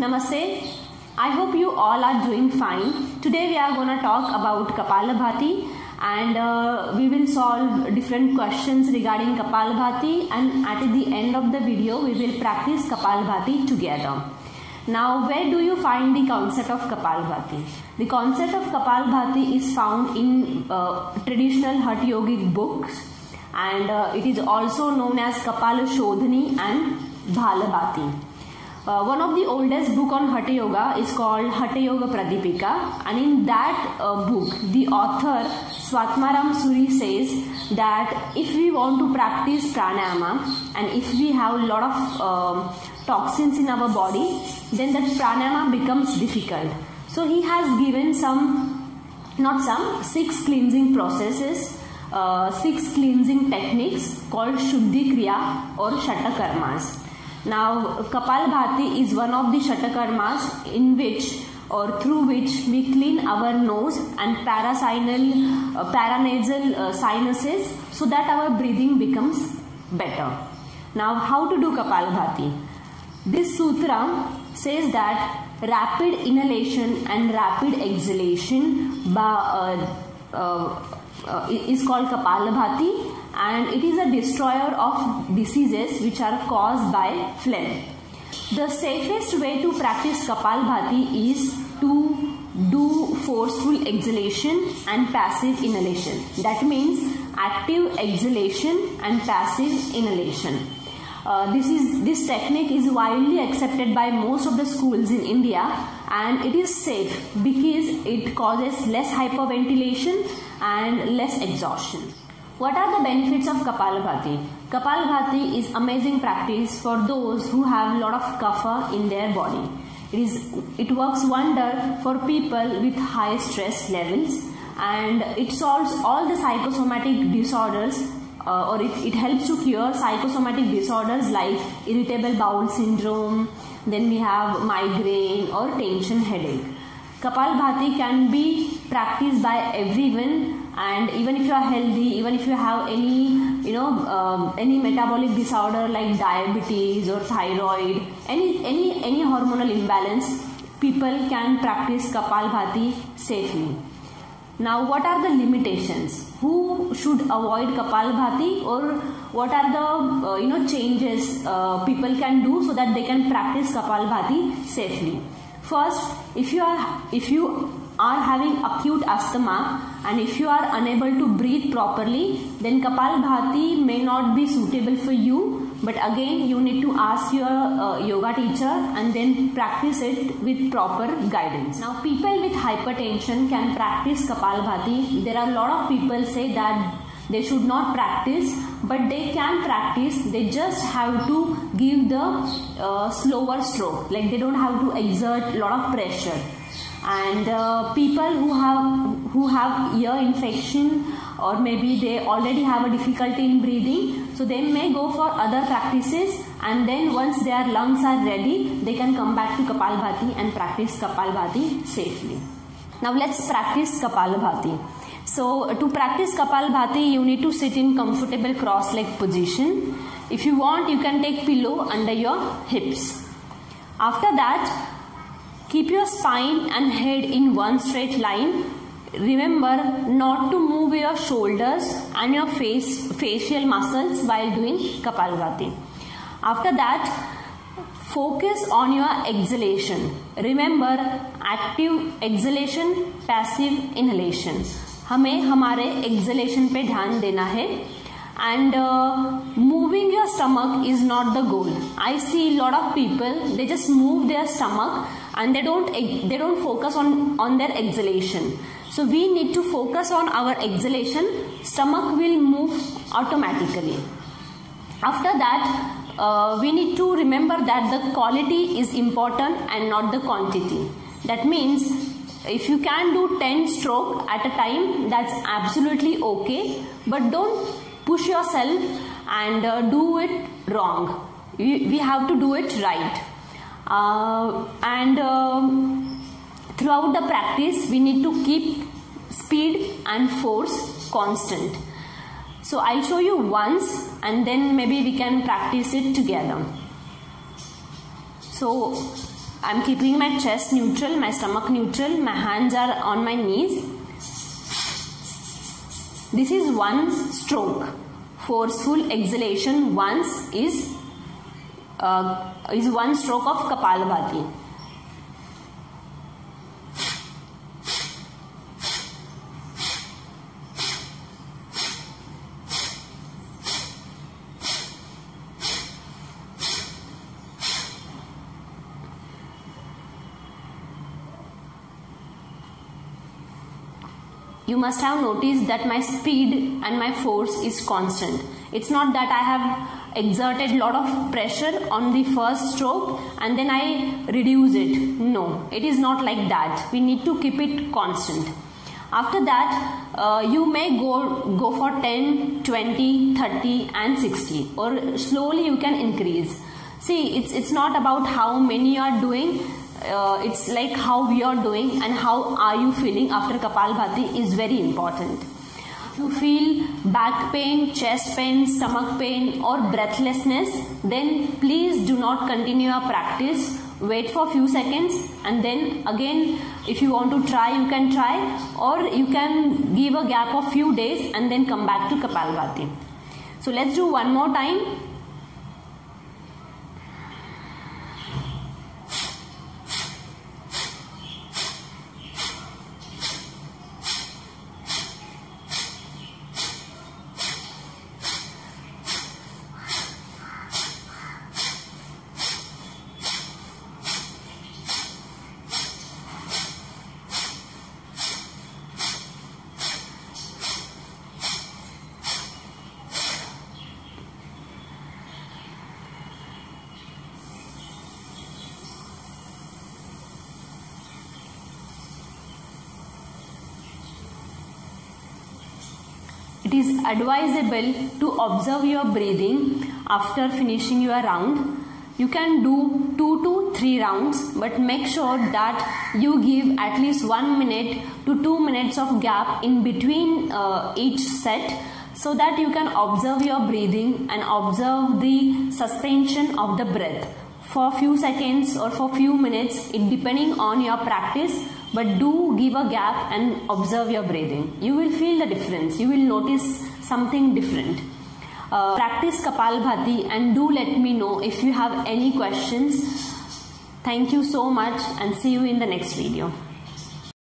Namaste. I hope you all are doing fine. Today we are going to talk about Kapalabhati and uh, we will solve different questions regarding Kapalabhati and at the end of the video we will practice Kapalabhati together. Now where do you find the concept of Kapalabhati? The concept of Kapalabhati is found in uh, traditional Hatha Yogic books and uh, it is also known as Kapala Shodhani and Bhalabhati. Uh, one of the oldest book on Hatha Yoga is called Hatha Yoga Pradipika and in that uh, book the author Swatmaram Suri says that if we want to practice pranayama and if we have a lot of um, toxins in our body then that pranayama becomes difficult. So he has given some, not some, six cleansing processes uh, six cleansing techniques called Shuddhi Kriya or Shatakarmas. Now, Kapalabhati is one of the Shatakarmas in which or through which we clean our nose and parasinal, uh, paranasal uh, sinuses so that our breathing becomes better. Now, how to do Kapalabhati? This sutra says that rapid inhalation and rapid exhalation by, uh, uh, uh, is called Kapalabhati and it is a destroyer of diseases which are caused by phlegm. The safest way to practice Kapalbhati is to do forceful exhalation and passive inhalation. That means active exhalation and passive inhalation. Uh, this is this technique is widely accepted by most of the schools in India and it is safe because it causes less hyperventilation and less exhaustion. What are the benefits of Kapalabhati? Kapalabhati is amazing practice for those who have a lot of kapha in their body. It is it works wonder for people with high stress levels and it solves all the psychosomatic disorders uh, or it, it helps to cure psychosomatic disorders like irritable bowel syndrome, then we have migraine or tension headache. Kapalabhati can be practiced by everyone and even if you are healthy even if you have any you know um, any metabolic disorder like diabetes or thyroid any any any hormonal imbalance people can practice kapalbhati safely. Now what are the limitations? Who should avoid kapalbhati or what are the uh, you know changes uh, people can do so that they can practice kapalbhati safely? First if you are if you are having acute asthma and if you are unable to breathe properly then kapalbhati may not be suitable for you. But again you need to ask your uh, yoga teacher and then practice it with proper guidance. Now people with hypertension can practice kapalbhati there are a lot of people say that they should not practice but they can practice. They just have to give the uh, slower stroke. Like they don't have to exert a lot of pressure and uh, people who have who have ear infection or maybe they already have a difficulty in breathing so they may go for other practices and then once their lungs are ready they can come back to kapalbhati and practice kapalbhati safely. Now let's practice kapalbhati so to practice kapalbhati you need to sit in comfortable cross leg position. If you want you can take pillow under your hips. After that keep your spine and head in one straight line remember not to move your shoulders and your face facial muscles while doing kapalbhati after that focus on your exhalation remember active exhalation passive inhalation हमें हमारे exhalation पे ध्यान देना है. And moving stomach is not the goal. I see a lot of people they just move their stomach and they don't they don't focus on on their exhalation. So we need to focus on our exhalation. Stomach will move automatically. After that uh, we need to remember that the quality is important and not the quantity. That means if you can do 10 stroke at a time that's absolutely okay. But don't push yourself and uh, do it wrong we, we have to do it right uh, and um, throughout the practice we need to keep speed and force constant so I'll show you once and then maybe we can practice it together so I'm keeping my chest neutral, my stomach neutral, my hands are on my knees. This is one stroke. Forceful exhalation once is uh, is one stroke of Kapalabhati. You must have noticed that my speed and my force is constant. It's not that I have exerted a lot of pressure on the first stroke and then I reduce it. No, it is not like that. We need to keep it constant. After that, uh, you may go, go for 10, 20, 30 and 60 or slowly you can increase. See, it's, it's not about how many you are doing, uh, it's like how we are doing and how are you feeling after Kapalbhati is very important. If you feel back pain, chest pain, stomach pain or breathlessness, then please do not continue your practice. Wait for few seconds and then again if you want to try you can try or you can give a gap of few days and then come back to Kapalbhati. So let's do one more time. It is advisable to observe your breathing after finishing your round. You can do 2 to 3 rounds but make sure that you give at least 1 minute to 2 minutes of gap in between uh, each set so that you can observe your breathing and observe the suspension of the breath for few seconds or for few minutes depending on your practice but do give a gap and observe your breathing. You will feel the difference. You will notice something different. Uh, practice Kapalbhati and do let me know if you have any questions. Thank you so much and see you in the next video.